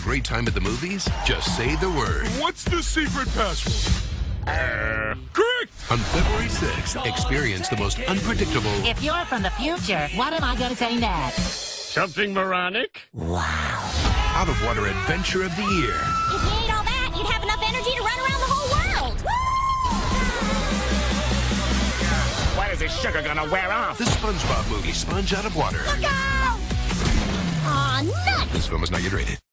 a great time at the movies? Just say the word. What's the secret password? Uh, Correct! On February 6th, experience the most unpredictable, If you're from the future, what am I going to say next? Something moronic? Wow. out of water adventure of the year. If you ate all that, you'd have enough energy to run around the whole world. When is this sugar gonna wear off? The SpongeBob movie, Sponge Out of Water. Look out! Aw, nuts! This film is not yet rated.